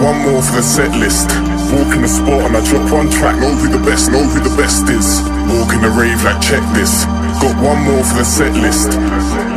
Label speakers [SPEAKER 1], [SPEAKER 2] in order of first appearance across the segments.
[SPEAKER 1] one more for the set list. Walk in the spot and I drop one track. Know who the best, know who the best is. Walk in the rave like check this. Got one more for the set list.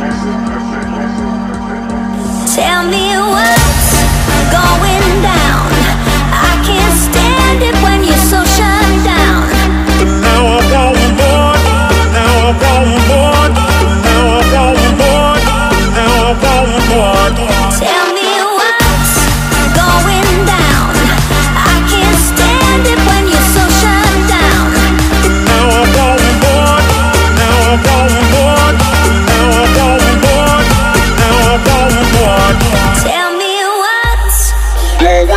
[SPEAKER 1] Walk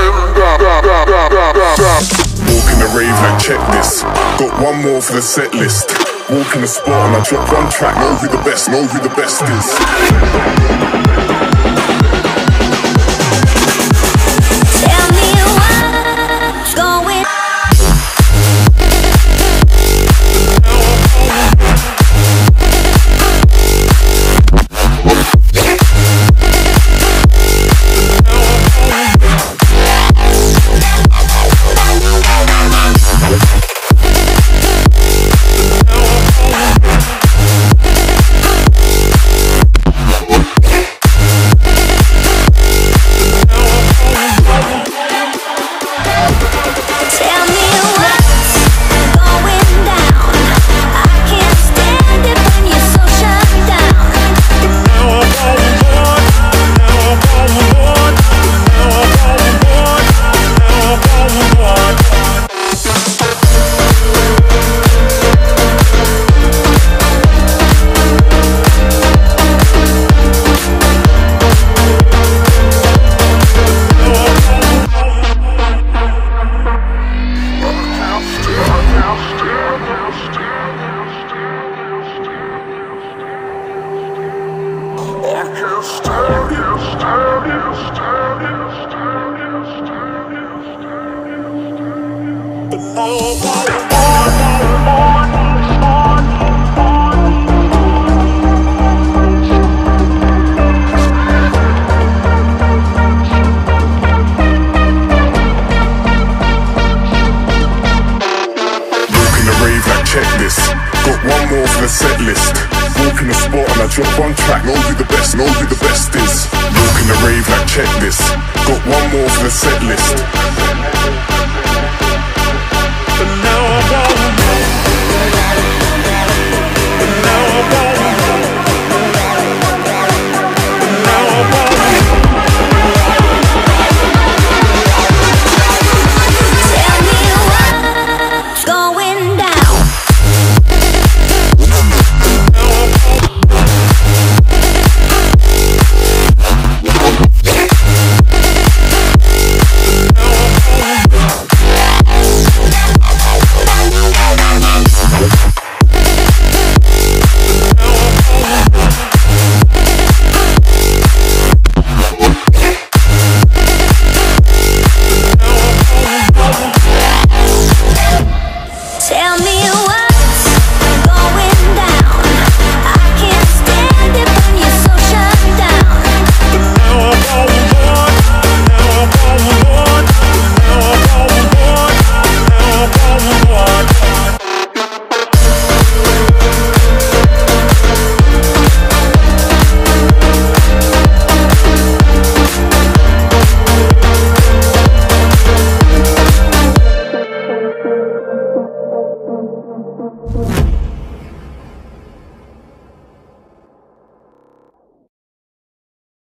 [SPEAKER 1] in the rave like check this. Got one more for the set list. Walk in the spot and I drop one track. Know who the best, know who the best is. Walk in more for the set list. Walk in the spot and I drop one track. Know who the best, know who the best is. Walk in the rave like check this. Got one more for the set list.